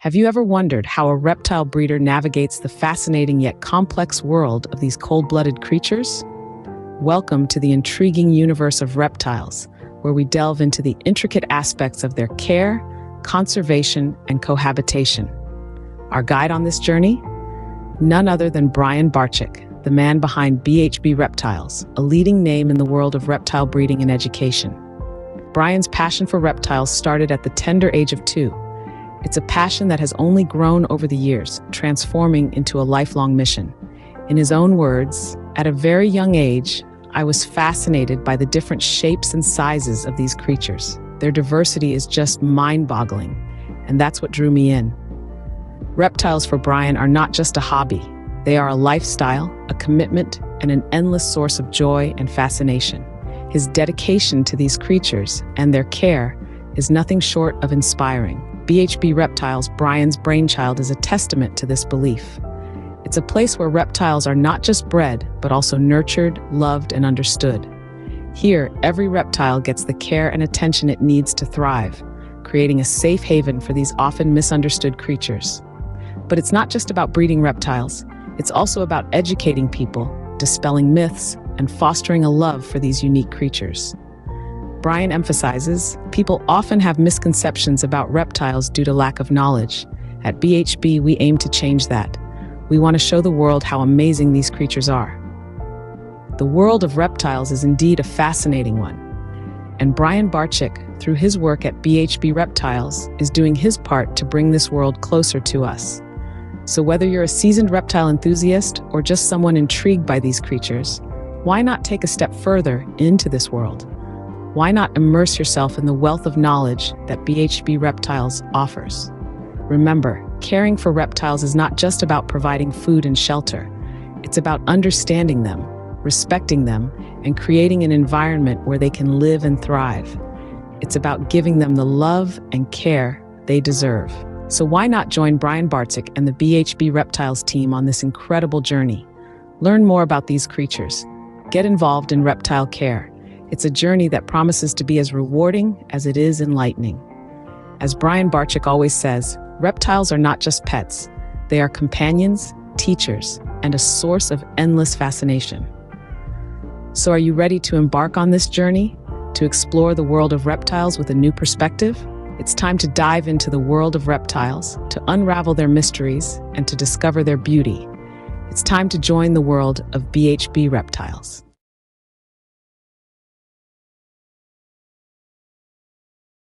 Have you ever wondered how a reptile breeder navigates the fascinating yet complex world of these cold blooded creatures? Welcome to the intriguing universe of reptiles, where we delve into the intricate aspects of their care, conservation, and cohabitation. Our guide on this journey? None other than Brian Barczyk, the man behind BHB Reptiles, a leading name in the world of reptile breeding and education. Brian's passion for reptiles started at the tender age of two. It's a passion that has only grown over the years, transforming into a lifelong mission. In his own words, at a very young age, I was fascinated by the different shapes and sizes of these creatures. Their diversity is just mind boggling, and that's what drew me in. Reptiles for Brian are not just a hobby, they are a lifestyle, a commitment, and an endless source of joy and fascination. His dedication to these creatures and their care is nothing short of inspiring. BHB Reptiles, Brian's brainchild, is a testament to this belief. It's a place where reptiles are not just bred, but also nurtured, loved, and understood. Here, every reptile gets the care and attention it needs to thrive, creating a safe haven for these often misunderstood creatures. But it's not just about breeding reptiles. It's also about educating people, dispelling myths, and fostering a love for these unique creatures. Brian emphasizes people often have misconceptions about reptiles due to lack of knowledge. At BHB, we aim to change that. We want to show the world how amazing these creatures are. The world of reptiles is indeed a fascinating one. And Brian Barczyk, through his work at BHB Reptiles, is doing his part to bring this world closer to us. So, whether you're a seasoned reptile enthusiast or just someone intrigued by these creatures, why not take a step further into this world? Why not immerse yourself in the wealth of knowledge that BHB Reptiles offers? Remember, caring for reptiles is not just about providing food and shelter, it's about understanding them, respecting them, and creating an environment where they can live and thrive. It's about giving them the love and care they deserve. So why not join Brian Barczyk and the BHB Reptiles team on this incredible journey? Learn more about these creatures. Get involved in reptile care. It's a journey that promises to be as rewarding as it is enlightening. As Brian Barczyk always says, reptiles are not just pets. They are companions, teachers, and a source of endless fascination. So are you ready to embark on this journey? To explore the world of reptiles with a new perspective? It's time to dive into the world of reptiles, to unravel their mysteries, and to discover their beauty. It's time to join the world of BHB reptiles.